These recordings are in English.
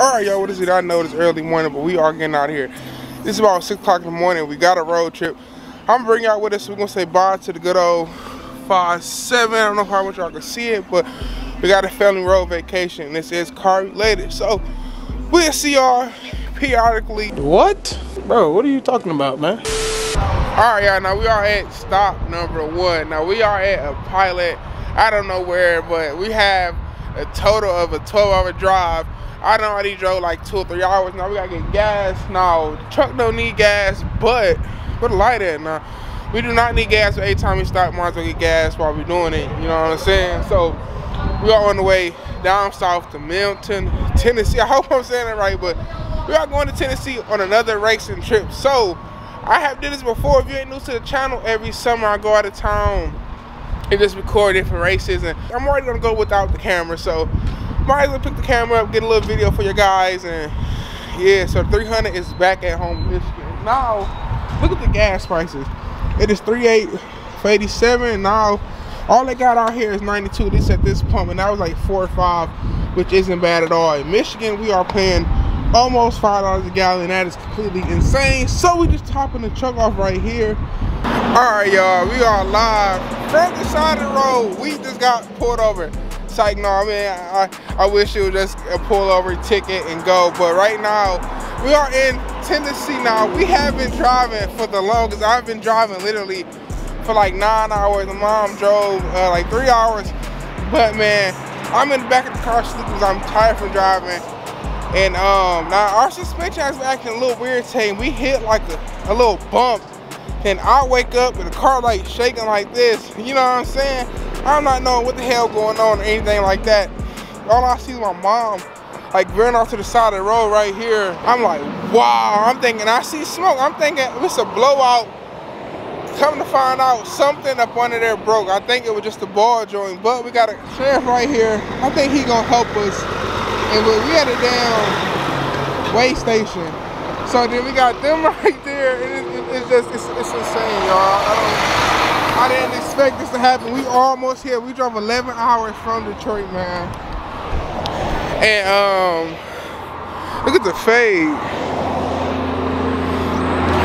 Alright, y'all, what is it? I know it's early morning, but we are getting out of here. This is about 6 o'clock in the morning. We got a road trip. I'm gonna bring y'all with us. We're gonna say bye to the good old 5-7. I don't know how much y'all can see it, but we got a family road vacation. And this is car related. So we'll see y'all periodically. What? Bro, what are you talking about, man? Alright, y'all, now we are at stop number one. Now we are at a pilot. I don't know where, but we have a total of a 12 hour drive I done already drove like two or three hours. Now we gotta get gas. Now the truck don't need gas, but where the light now? We do not need gas, every time we stop, might as well get gas while we're doing it. You know what I'm saying? So we are on the way down south to Milton, Tennessee. I hope I'm saying it right, but we are going to Tennessee on another racing trip. So I have did this before. If you ain't new to the channel, every summer I go out of town and just record different races. And I'm already gonna go without the camera, so might as well pick the camera up, get a little video for your guys, and yeah, so 300 is back at home Michigan. Now, look at the gas prices. It is 38 for 87. Now, all they got out here is 92, at least at this pump, and that was like four or five, which isn't bad at all. In Michigan, we are paying almost five dollars a gallon. That is completely insane. So we just topping the truck off right here. All right, y'all, we are live from the side of the road. We just got pulled over psych no I mean I, I wish it was just a pullover ticket and go but right now we are in Tennessee now. We have been driving for the longest. I've been driving literally for like nine hours. My mom drove uh, like three hours but man I'm in the back of the car sleeping because I'm tired from driving. And um now our suspension has been acting a little weird today we hit like a, a little bump. And I wake up with the car like shaking like this. You know what I'm saying I'm not knowing what the hell going on or anything like that. All I see is my mom like veering off to the side of the road right here. I'm like, wow. I'm thinking, I see smoke. I'm thinking it's a blowout. Come to find out, something up under there broke. I think it was just a ball joint, but we got a sheriff right here. I think he gonna help us. And we had a damn weigh station. So then we got them right there. It, it, it's just, it's, it's insane, y'all. I didn't expect this to happen. We almost here. We drove 11 hours from Detroit, man. And um, look at the fade.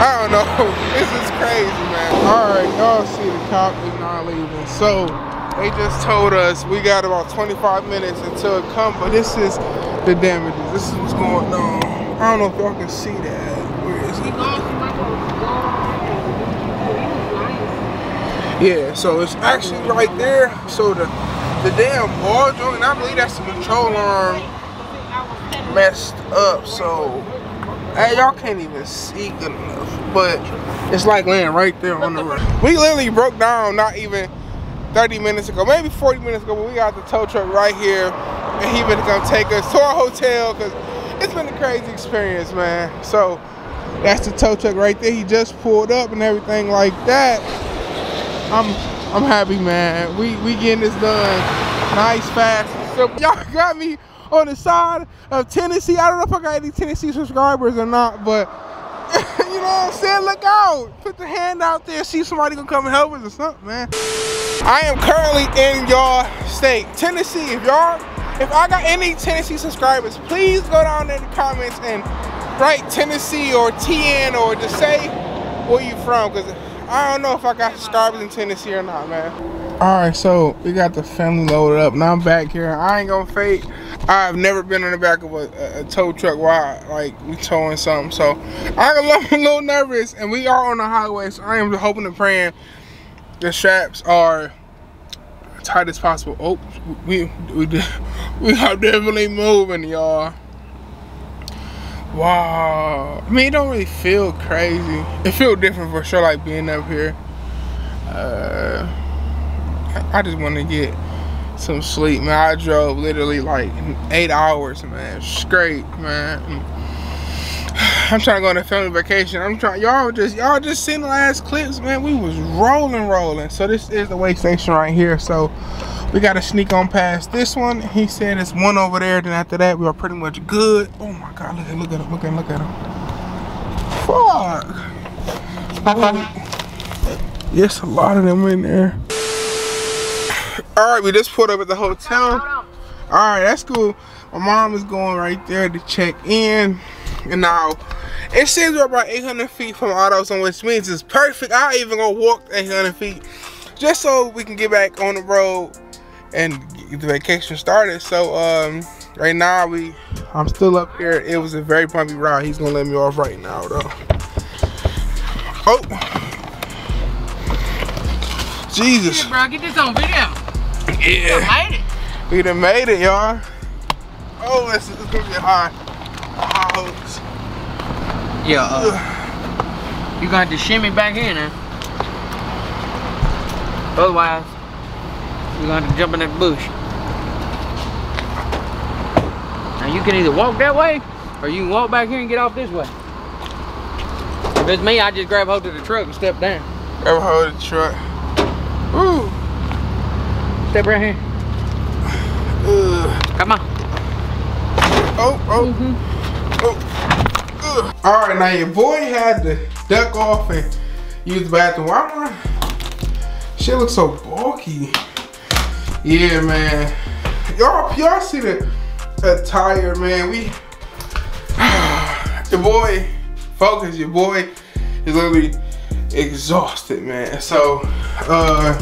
I don't know. this is crazy, man. All right, y'all see the cop is not leaving. So they just told us we got about 25 minutes until it comes, but this is the damages. This is what's going on. I don't know if y'all can see that. Where is he? Yeah, so it's actually right there. So the the damn ball joint, I believe that's the control arm messed up. So hey, y'all can't even see good enough. But it's like laying right there on the road. We literally broke down not even 30 minutes ago, maybe 40 minutes ago, but we got the tow truck right here. And he been gonna take us to our hotel because it's been a crazy experience, man. So that's the tow truck right there. He just pulled up and everything like that. I'm I'm happy, man. We we getting this done nice, fast. Y'all got me on the side of Tennessee. I don't know if I got any Tennessee subscribers or not, but you know what I'm saying? Look out. Put the hand out there. See somebody gonna come and help us or something, man. I am currently in your state, Tennessee. If y'all, if I got any Tennessee subscribers, please go down in the comments and write Tennessee or TN or just say where you from, because I don't know if I got subscribers in Tennessee or not, man. All right, so we got the family loaded up. Now I'm back here. I ain't gonna fake. I've never been in the back of a, a tow truck while like we towing something. So I'm a little nervous, and we are on the highway. So I am hoping and praying the straps are tight as possible. Oh, we we we are definitely moving, y'all. Wow. I mean, it don't really feel crazy. It feel different for sure, like being up here. Uh, I just want to get some sleep, man. I drove literally like eight hours, man, straight, man. I'm trying to go on a family vacation. I'm trying, y'all just, y'all just seen the last clips, man. We was rolling, rolling. So this is the weigh station right here. So we got to sneak on past this one. He said it's one over there. Then after that, we are pretty much good. Oh my God, look at look at him, look at him, look at him. Fuck. Yes, a lot of them in there. All right, we just pulled up at the hotel. All right, that's cool. My mom is going right there to check in. And now, it says we're about 800 feet from AutoZone, which means it's perfect. I'll even go walk 800 feet just so we can get back on the road and the vacation started. So, um, right now we, I'm still up here. It was a very bumpy ride. He's gonna let me off right now, though. Oh, Jesus. bro, get this on video. Yeah. Made it. We done made it, y'all. Oh, this is gonna be high hopes. Yeah, uh, you gonna have to shimmy back in there. Otherwise, you're gonna have to jump in that bush. Now you can either walk that way, or you can walk back here and get off this way. If it's me, I just grab hold of the truck and step down. Grab hold of the truck? Ooh. Step right here. Ugh. Come on. Oh, oh, mm-hmm. oh. Ugh. All right, now your boy had to duck off and use the bathroom. Why am I? Shit looks so bulky. Yeah, man. Y'all, y'all see the attire, man. We, your boy, focus. Your boy is literally exhausted, man. So, uh,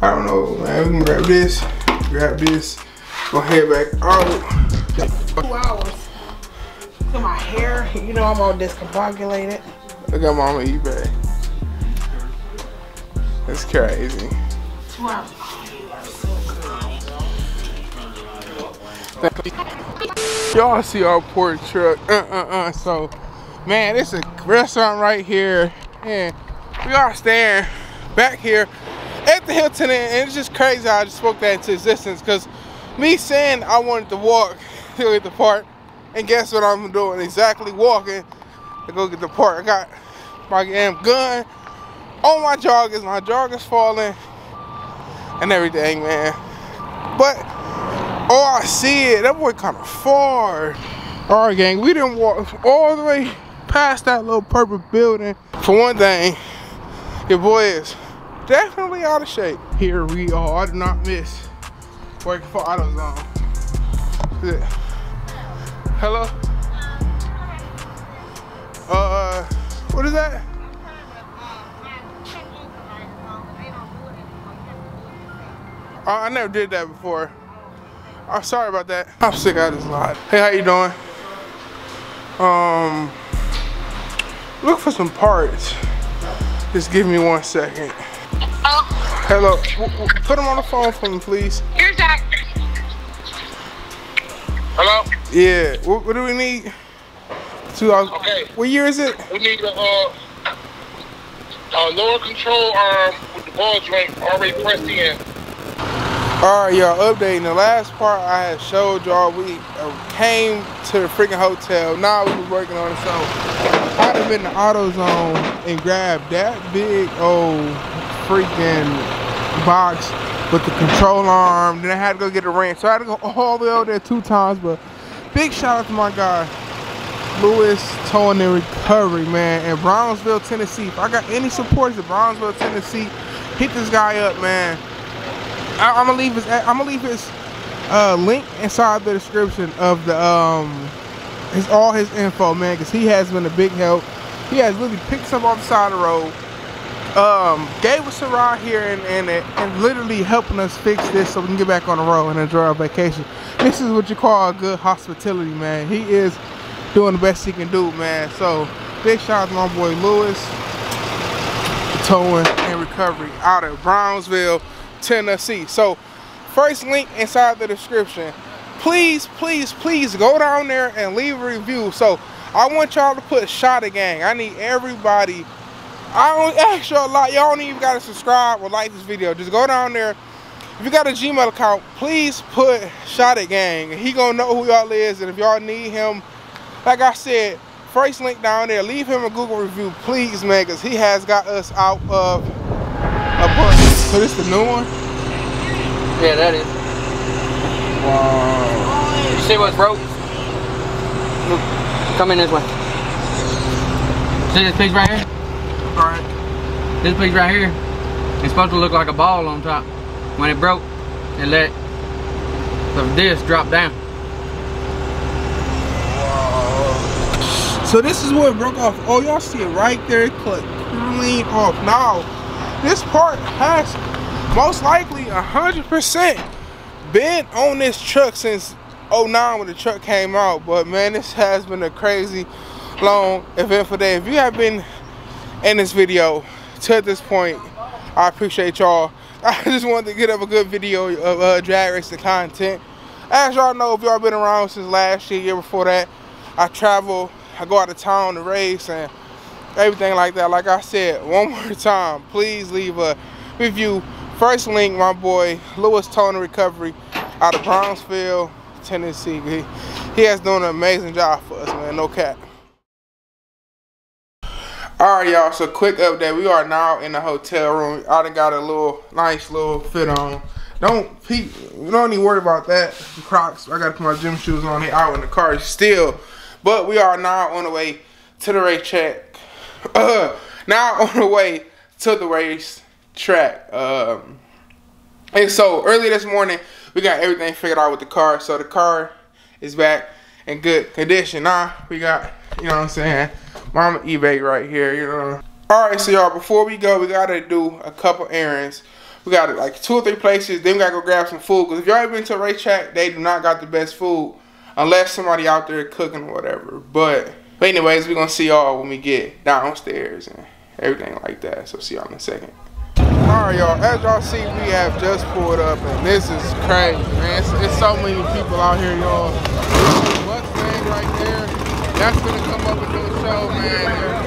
I don't know, man. We can grab this, grab this, go head back out. two hours. So my hair, you know, I'm all discombobulated. Look at mama eBay. That's crazy. Two hours. Y'all see our port truck. Uh uh uh. So, man, it's a restaurant right here. And we are staying back here at the Hilton Inn. And it's just crazy I just spoke that into existence. Because me saying I wanted to walk to get the park. And guess what I'm doing? Exactly walking to go get the park. I got my damn gun on my joggers. My joggers falling and everything, man. But Oh, I see it. That boy kind of far. All right, gang. We didn't walk all the way past that little purple building. For one thing, your boy is definitely out of shape. Here we are. I do not miss working for AutoZone. Hello? Uh, what is that? I never did that before. I'm sorry about that. I'm sick out of this lot. Hey, how you doing? Um, look for some parts. Just give me one second. Oh. Hello. W- w- Put them on the phone for me, please. Here's Zach. Hello? Yeah. What, what do we need? Two thousand. Okay. What year is it? We need a uh, uh, lower control arm with the ball joint already pressed in. All right, y'all. Updating the last part I had showed y'all. We uh, came to the freaking hotel. Now we was working on it. So I'd have been to AutoZone and grabbed that big old freaking box with the control arm. Then I had to go get a wrench. So I had to go all the way over there two times. But big shout out to my guy. Lewis Towing and Recovery, man, in Brownsville, Tennessee. If I got any supporters in Brownsville, Tennessee, hit this guy up, man. I, I'm gonna leave his I'm gonna leave his uh, link inside the description of the um his all his info, man, because he has been a big help. He has literally picked us up off the side of the road, um, gave us a ride here, and and and literally helping us fix this so we can get back on the road and enjoy our vacation. This is what you call a good hospitality, man. He is doing the best he can do, man. So big shout out to my boy Lewis towing and recovery out of Brownsville, Tennessee. So, first link inside the description. Please, please, please go down there and leave a review. So, I want y'all to put Shot It Gang. I need everybody. I don't ask y'all a lot. Y'all don't even gotta subscribe or like this video. Just go down there. If you got a Gmail account, please put Shot It Gang. He gonna know who y'all is, and if y'all need him, like I said, first link down there. Leave him a Google review, please, man, because he has got us out of. So this the new one? Yeah, that is. Wow. You see what's broke? Come in this way. See this piece right here? Alright. This piece right here, it's supposed to look like a ball on top. When it broke, it let the disc drop down. So this is what broke off. Oh, y'all see it right there, It cut clean off. Now, this part has most likely 100% been on this truck since 09 when the truck came out. But man, this has been a crazy long eventful day. If you have been in this video to this point, I appreciate y'all. I just wanted to get up a good video of uh, drag racing content. As y'all know, if y'all been around since last year, year before that, I travel, I go out of town to race and everything like that. Like I said, one more time, please leave a review. First link, my boy Lewis Towing Recovery out of Brownsville, Tennessee. He, he has done an amazing job for us, man. No cap. All right, y'all. So quick update. We are now in the hotel room. I done got a little nice little fit on. Don't peep. Don't need to worry about that. Crocs. I got to put my gym shoes on. They out in the car still. But we are now on the way to the race track. Uh, now on the way to the race track. Um, and so early this morning, we got everything figured out with the car. So the car is back in good condition. Now we got, you know what I'm saying, Mama eBay right here, you know. All right, so y'all, before we go, we gotta do a couple errands. We got like two or three places. Then we gotta go grab some food. Cause if y'all ever been to a racetrack, they do not got the best food unless somebody out there cooking or whatever. But, but anyways, we're gonna see y'all when we get downstairs and everything like that. So see y'all in a second. Alright y'all, as y'all see we have just pulled up and this is crazy man. It's, it's so many people out here y'all. Mustang right there. That's gonna come up and do a show man.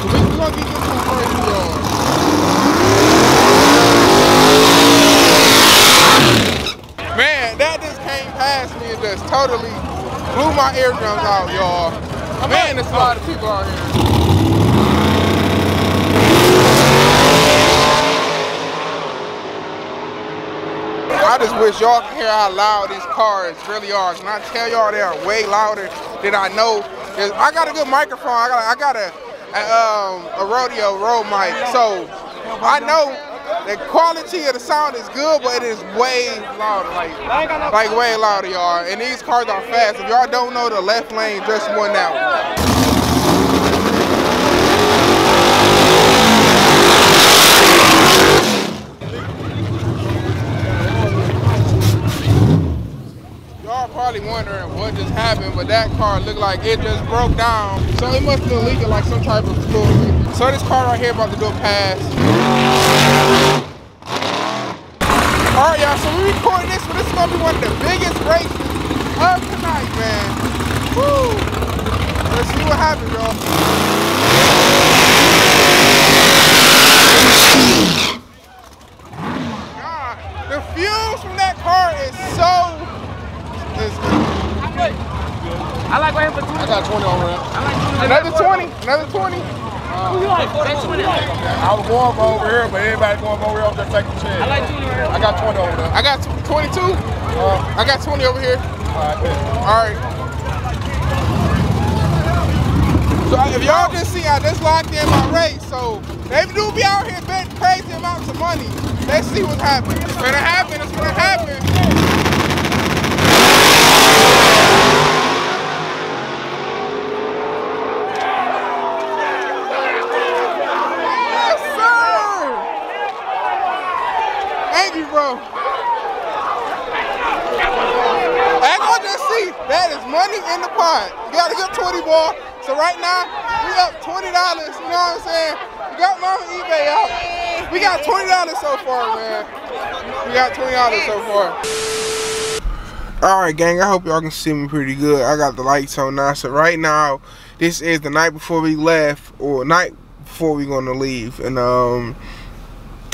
So we gonna get this one first y'all. Man, that just came past me and just totally blew my eardrums out, y'all. Man, there's a lot of people out here. I just wish y'all could hear how loud these cars really are. When I tell y'all they are way louder than I know? I got a good microphone. I got a, I got a, a, um, a rodeo road mic. So I know the quality of the sound is good, but it is way louder. Like, like way louder, y'all. And these cars are fast. If y'all don't know, the left lane just went out. Y'all probably wondering what just happened, but that car looked like it just broke down. So it must been leaking like some type of fluid. So this car right here about to go past. All right, y'all, so we're recording this, but this is gonna be one of the biggest races of tonight, man. Woo! Let's see what happens, y'all. God, the fumes from that car is so I like waiting for 20. I got 20 on ramp. I like 20. another 20, another 20. Who you like? That 20. I. I was going for over here, but everybody going for over here. I'm just taking the chance. I like 20 right here. I got 20 over there. I got 22. Uh, I got 20 over here. All right. All right. So if y'all just see, I just locked in my race. So they do be out here betting crazy amounts of money. Let's see what's happening. It's gonna happen. It's gonna happen. Yes, sir. Thank you, bro. As y'all just see, that is money in the pot. You got a good 20 ball. So right now, we up $20, you know what I'm saying? We got Mama eBay out. We got $20 so far, man. We got $20 so far. Alright gang, I hope y'all can see me pretty good. I got the lights on now. So right now, this is the night before we left, or night before we gonna leave. And um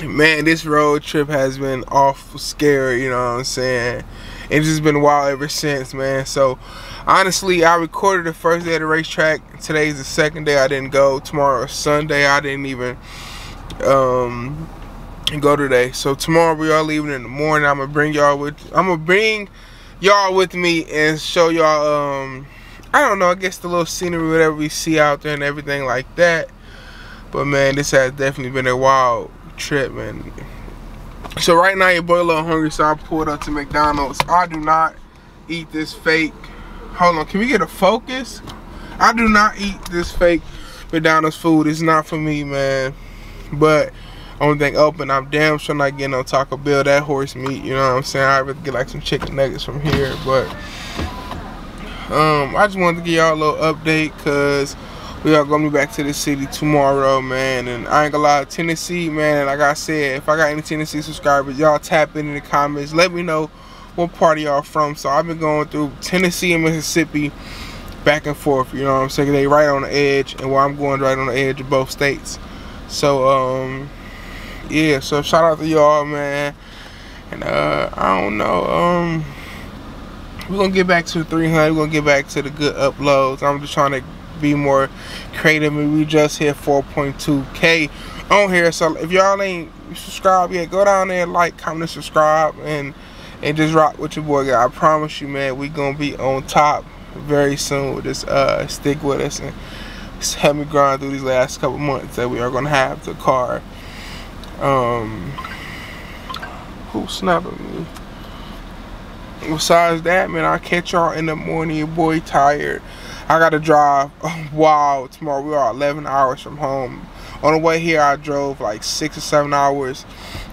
man, this road trip has been awful scary, you know what I'm saying? It's just been wild ever since, man. So honestly, I recorded the first day of the racetrack. Today's the second day I didn't go. Tomorrow Sunday. I didn't even um go today. So tomorrow we are leaving in the morning. I'm gonna bring y'all with I'm gonna bring y'all with me and show y'all um I don't know, I guess the little scenery whatever we see out there and everything like that. But man, this has definitely been a wild trip, man. So right now your boy a little hungry, so I pulled up to McDonald's. I do not eat this fake. Hold on, can we get a focus? I do not eat this fake McDonald's food. It's not for me, man. But only thing open, I'm damn sure not getting on Taco Bell that horse meat. You know what I'm saying? I'd rather get like some chicken nuggets from here. But um, I just wanted to give y'all a little update because we are gonna be back to the city tomorrow, man. And I ain't gonna lie, Tennessee, man. Like I said, if I got any Tennessee subscribers, y'all tap in in the comments. Let me know what part of y'all from. So I've been going through Tennessee and Mississippi back and forth. You know what I'm saying? They right on the edge, and where I'm going right on the edge of both states. So um, yeah. So shout out to y'all, man. And uh, I don't know. Um, we're gonna get back to 300. We're gonna get back to the good uploads. I'm just trying to be more creative we just hit 4.2k on here so if y'all ain't subscribed yet go down there like comment subscribe and and just rock with your boy guy i promise you man we gonna be on top very soon just uh stick with us and help me grind through these last couple months that we are gonna have the car um who's snapping me besides that man i'll catch y'all in the morning your boy tired I gotta drive wow tomorrow. We are 11 hours from home. On the way here, I drove like six or seven hours.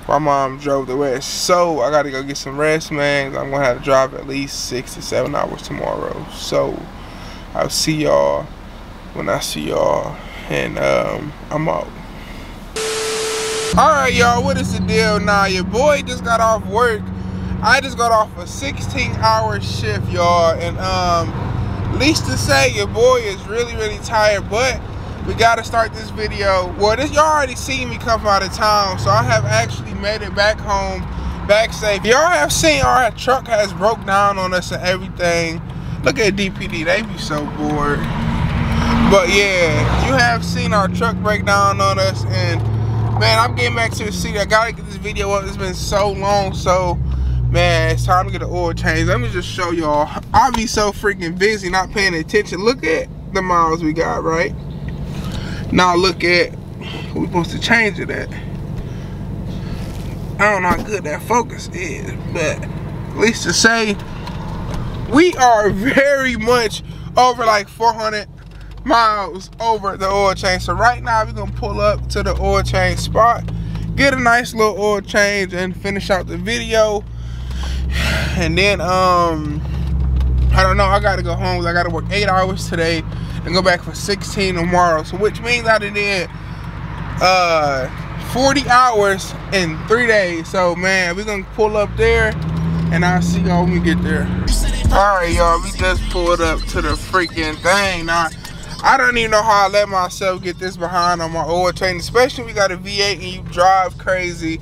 My mom drove the rest. So I gotta go get some rest, man. I'm gonna have to drive at least six to seven hours tomorrow. So I'll see y'all when I see y'all. And um, I'm out. Alright, y'all, what is the deal now? Your boy just got off work. I just got off a 16 hour shift, y'all. And um least to say your boy is really really tired but we got to start this video well this y'all already seen me come out of town so i have actually made it back home back safe y'all have seen our truck has broke down on us and everything look at dpd they be so bored but yeah you have seen our truck break down on us and man i'm getting back to the city i gotta get this video up it's been so long so Man, it's time to get an oil change. Let me just show y'all. I be so freaking busy not paying attention. Look at the miles we got, right? Now look at we supposed to change it at. I don't know how good that focus is, but at least to say we are very much over like 400 miles over the oil change. So right now we're gonna pull up to the oil change spot, get a nice little oil change and finish out the video and then um I don't know, I gotta go home. I gotta work eight hours today and go back for 16 tomorrow. So which means I did uh 40 hours in three days. So man, we're gonna pull up there and I'll see y'all when we get there. Alright y'all, we just pulled up to the freaking thing. Now I don't even know how I let myself get this behind on my oil change, especially we got a V8 and you drive crazy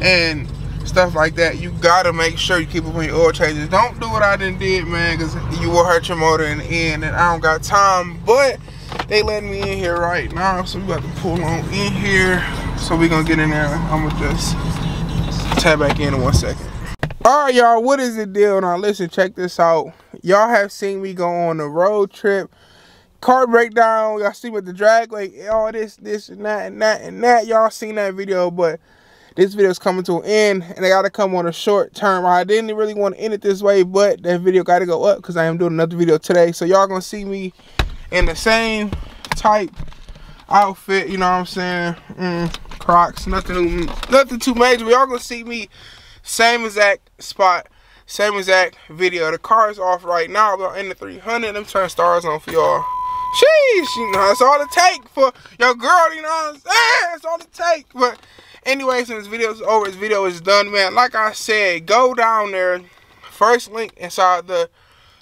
and stuff like that, you gotta make sure you keep up on your oil changes. Don't do what I done did, man, because you will hurt your motor in the end, and I don't got time. But they letting me in here right now, so we got to pull on in here. So we gonna get in there. I'm gonna just tap back in in one second. All right, y'all, what is the deal now? Listen, check this out. Y'all have seen me go on a road trip car breakdown. Y'all see with the dragway, all this, this, and that, and that, and that. Y'all seen that video, but this video is coming to an end and I gotta come on a short term. I didn't really want to end it this way, but that video gotta go up because I am doing another video today. So y'all gonna see me in the same type outfit, you know what I'm saying? Mm, Crocs, nothing, nothing too major. Y'all gonna see me same exact spot, same exact video. The car is off right now. We're in the 300. Let me turn stars on for y'all. Sheesh, you know, that's all it take for your girl, you know what I'm saying? That's all it take. But anyway, since this video is over, this video is done, man. Like I said, go down there. First link inside the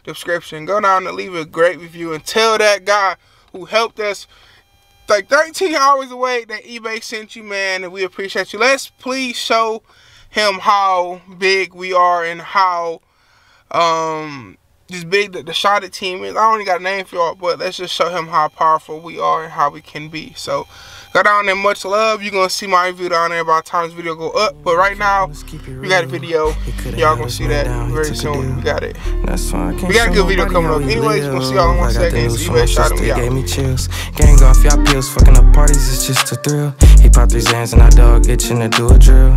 description. Go down and leave a great review and tell that guy who helped us like 13 hours away that eBay sent you, man. And we appreciate you. Let's please show him how big we are and how um just big that the Shot It team is. I only got a name for y'all, but let's just show him how powerful we are and how we can be. So Go down there, much love. You're gonna see my review down there by the time this video go up. But right now, we got a video. Y'all gonna see that very soon. We got it. That's fine. We got a good video coming up. Anyways, we'll see y'all in one second. Later. Shout out. Gave me chills. Gang off y'all pills. Fucking up parties is just a thrill. He popped his hands and I dog itching to do a drill.